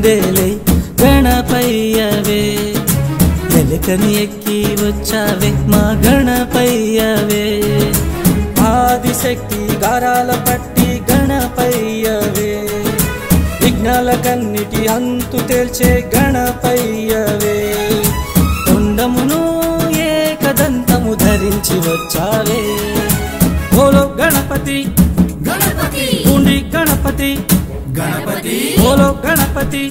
వచ్చిందేలే గణపయ్యవే. ఎలుకని ఎక్కి వచ్చావే మా గణపయ్యవే. ఆదిశక్తి గారాల పట్టి గణపయ్యవే. విఘ్నాలకన్నిటి అంతు తేల్చే గణపయ్యవే. తొండమును ఏకదంతము ధరించి వచ్చావే. ఓలో గణపతి గణపతి! గణపతి! గణపతి. ఓలో గణపతి.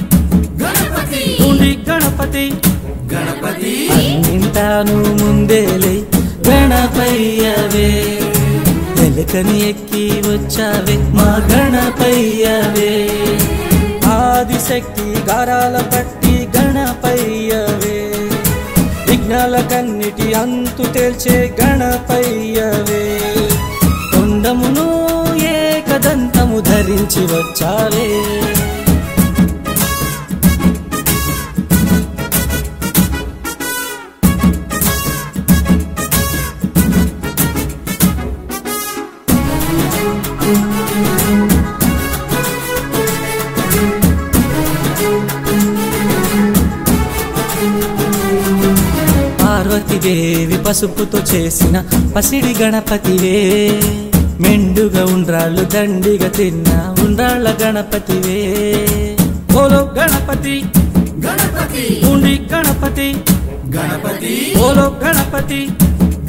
గణపతి. ఉండి గణపతి. గణపతి. అన్నింటాను ముందేలే గణపయ్యవే. ఎలుకని ఎక్కి వచ్చావే మా గణపయ్యవే. ఆదిశక్తి గారాల పట్టి గణపయ్యవే. విఘ్నాల కన్నిటి అంతు తేల్చే గణపయ్యవే. కొండమును ఏకదంతము ధరించి వచ్చావే. పార్వతీదేవి పసుపుతో చేసిన పసిడి గణపతివే. మెండుగా ఉండ్రాళ్ళు దండిగా తిన్న ఉండ్రాళ్ళ గణపతివే. ఓలో గణపతి గణపతి. ఉండి గణపతి గణపతి. ఓలో గణపతి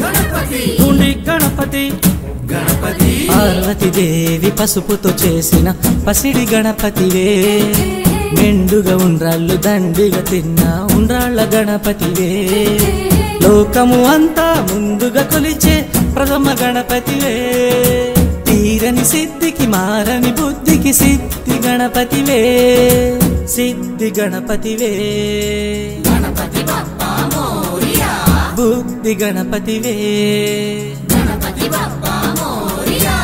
గణపతి. ఉండి గణపతి. గణపతి. పార్వతీదేవి పసుపుతో చేసిన పసిడి గణపతివే. మెండుగా ఉండ్రాళ్ళు దండిగా తిన్న ఉండ్రాళ్ళ గణపతివే. లోకము అంతా ముందుగా కొలిచే ప్రథమ గణపతివే. తీరని సిద్ధికి మారని బుద్ధికి సిద్ధి గణపతివే. సిద్ధి గణపతివే. బుద్ధి గణపతివే. గణపతి బాప్పా మోరియా.